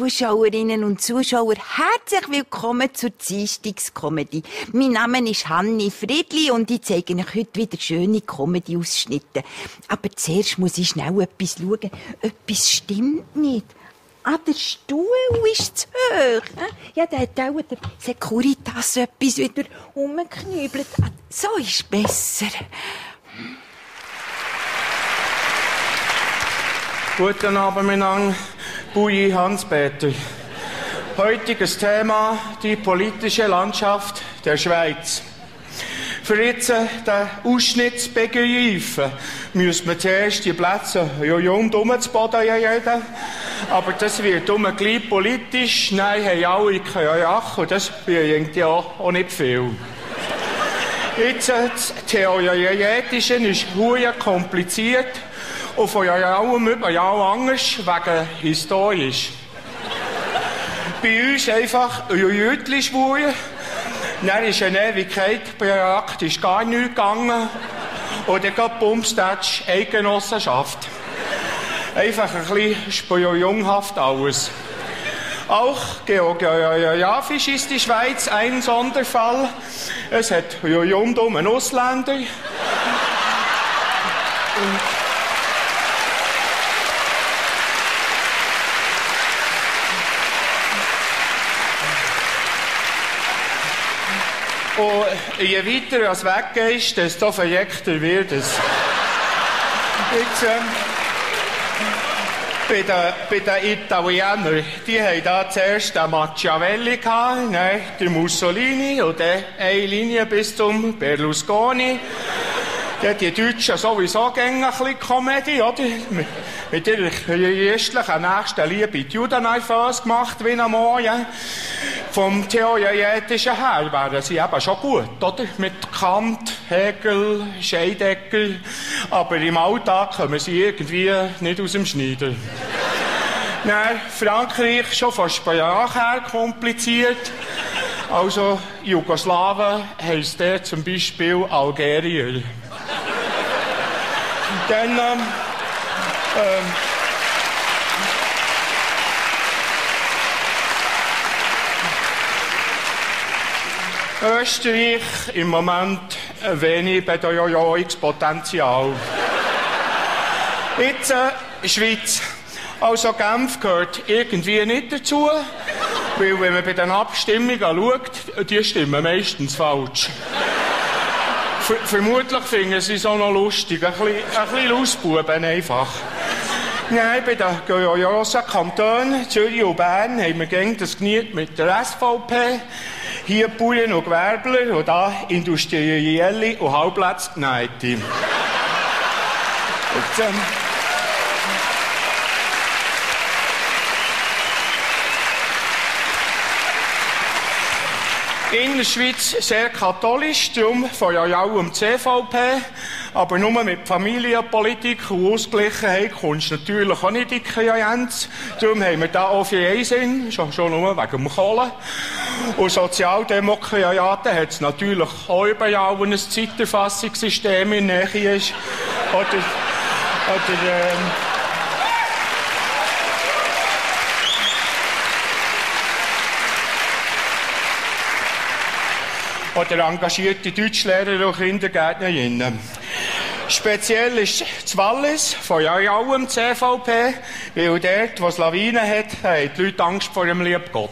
Zuschauerinnen und Zuschauer, herzlich willkommen zur Dienstagskomödie. Mein Name ist Hanni Friedli und ich zeige euch heute wieder schöne Comedy-Ausschnitte. Aber zuerst muss ich schnell etwas schauen. Etwas stimmt nicht. Ah, der Stuhl ist zu hoch. Ja, der hat auch der Securitas etwas wieder umgeknübelt. Ah, so ist besser. Guten Abend miteinander. Bui Hans-Peter. Heutiges Thema, die politische Landschaft der Schweiz. Für jetzt den Ausschnitt zu begreifen, müssen wir zuerst die Plätze rund um zu Boden. Aber das wird um gleich politisch. Nein, haben alle Kajach und das bringt ja auch nicht viel. Jetzt, das Theoretische ist sehr kompliziert und von allem über ja anders wegen historisch. Bei uns einfach Jütli schwuren. Dann ist eine Ewigkeit praktisch gar nichts gegangen. Dann geht Bumstatsch Eigenossenschaft. Einfach ein bisschen spionjunghaft alles. Auch geografisch ist die Schweiz ein Sonderfall. Es hat rundum einen Ausländer. Und Und je weiter es weggehst, desto verjeckter wird es. Jetzt, ähm, bei den, bei den Italienern, die haben da zuerst den Machiavelli gehabt, ne, den Mussolini und dann eine Linie bis zum Berlusconi. Ja, die Deutschen sowieso gängig ein bisschen Komödie, oder? Mit ihrer christlichen nächsten Liebe die Juden gemacht, wie einmal, ja. Vom Theoretischen her wären sie eben schon gut, oder? Mit Kant, Hegel, Scheidegger. Aber im Alltag kommen sie irgendwie nicht aus dem Schneider. Nein, Frankreich schon von Sprache her kompliziert. Also, Jugoslawen heisst der zum Beispiel Algerier. Dann, ähm, ähm, Österreich im Moment wenig Bedeuerungspotenzial. Jetzt äh, Schweiz. Also Genf gehört irgendwie nicht dazu, weil wenn man bei den Abstimmungen schaut, die stimmen meistens falsch. Ver vermutlich finden sie es auch noch lustig, ein bisschen, ein bisschen einfach. Nein, bei den grossen Kantonen, Zürich und Bern, haben wir gegen das Geniet mit der SVP. Hier Bauern und Gewerbler und da Industrielle und Halbplatz-Neite. ähm, In der Schweiz sehr katholisch, darum von ja allem CVP. Aber nur mit Familienpolitik und Ausgleichheit kommst du natürlich auch nicht in die Kreanz. Darum haben wir da auch für einen schon, schon nur wegen dem Kohlen. Und Sozialdemokraten hat es natürlich auch überall, wo ein Zeiterfassungssystem in der Nähe ist. Oder, oder ähm, oder engagierte Deutschlehrer und Kindergärtnerinnen. Speziell ist das Wallis von allem CVP, weil dort, wo es Lawinen hat, haben die Leute Angst vor dem lieben Gott.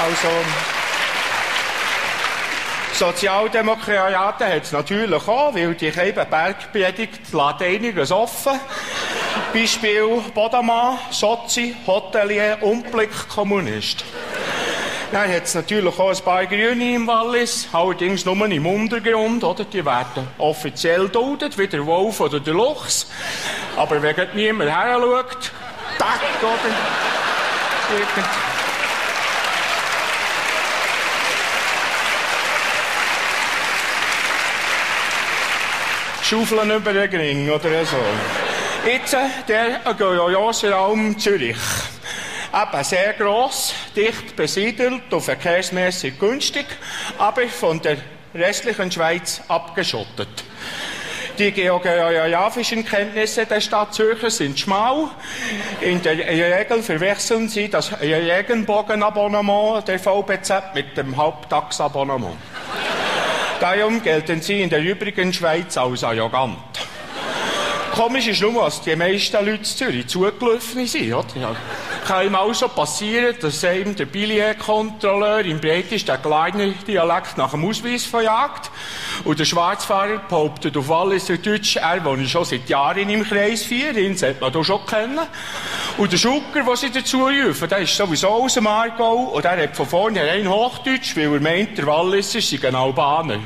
Also, Sozialdemokraten hat es natürlich auch, weil die Bergpredigt Lateiniges offen. Beispiel Bodamann, Sozi, Hotelier und Blickkommunist. Dann hat es natürlich auch ein paar Grüne im Wallis, allerdings nur im Untergrund, oder? Die werden offiziell duldet, wie der Wolf oder der Luchs. Aber wenn niemand her schaut, tack, oder? Schaufeln über den Ring oder so. Jetzt der Raum Zürich. Eben sehr gross, dicht besiedelt und verkehrsmäßig günstig, aber von der restlichen Schweiz abgeschottet. Die geografischen Kenntnisse der Stadt Zürcher sind schmal. In der Regel verwechseln Sie das Regenbogenabonnement der VBZ mit dem Halbtagsabonnement. Darum gelten Sie in der übrigen Schweiz als arrogant. Komisch ist nur, dass die meisten Leute in Zürich zugelaufen sind. Oder? Kann ihm also passieren, dass einem der Billetkontrolleur im breitesten kleinen Dialekt nach dem Ausweis verjagt und der Schwarzfahrer behauptet auf Walliser Deutsch, er wohne schon seit Jahren im Kreis 4, ihn sollte man da schon kennen. Und der Schucker, den sie dazu rufen, der ist sowieso aus dem Aargau und der hat von vornherein Hochdeutsch, weil er meint, der Walliser sei ein Albaner.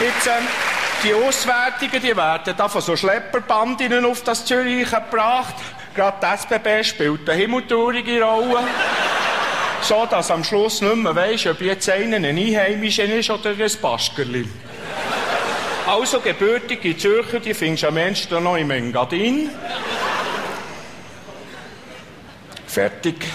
Jetzt, ähm, die Auswertungen, die werden da von so Schlepperbandinnen auf das Zürich gebracht. Gerade die SBB spielt eine himmeltraurige Rolle. so, dass am Schluss nicht mehr weisst, ob jetzt einer ein Einheimischer ist oder ein Baskerli. Also, gebürtige Zürcher, die findest du am Ende noch im Engadin. Fertig.